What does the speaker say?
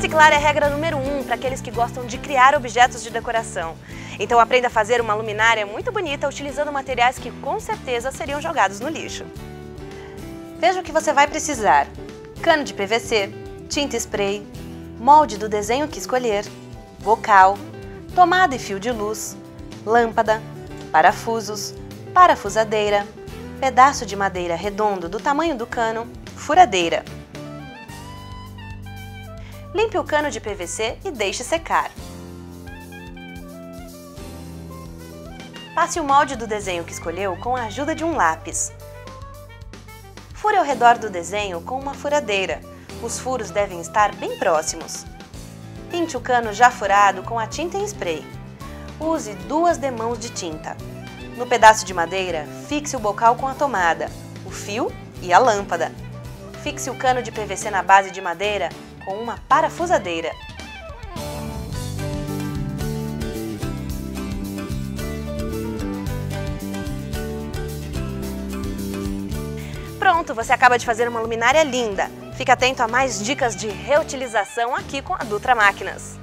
Reciclar é regra número um para aqueles que gostam de criar objetos de decoração. Então aprenda a fazer uma luminária muito bonita utilizando materiais que com certeza seriam jogados no lixo. Veja o que você vai precisar. Cano de PVC, tinta spray, molde do desenho que escolher, bocal, tomada e fio de luz, lâmpada, parafusos, parafusadeira, pedaço de madeira redondo do tamanho do cano, furadeira. Limpe o cano de PVC e deixe secar. Passe o molde do desenho que escolheu com a ajuda de um lápis. Fure ao redor do desenho com uma furadeira. Os furos devem estar bem próximos. Pinte o cano já furado com a tinta em spray. Use duas demãos de tinta. No pedaço de madeira, fixe o bocal com a tomada, o fio e a lâmpada. Fixe o cano de PVC na base de madeira com uma parafusadeira. Pronto, você acaba de fazer uma luminária linda. Fique atento a mais dicas de reutilização aqui com a Dutra Máquinas.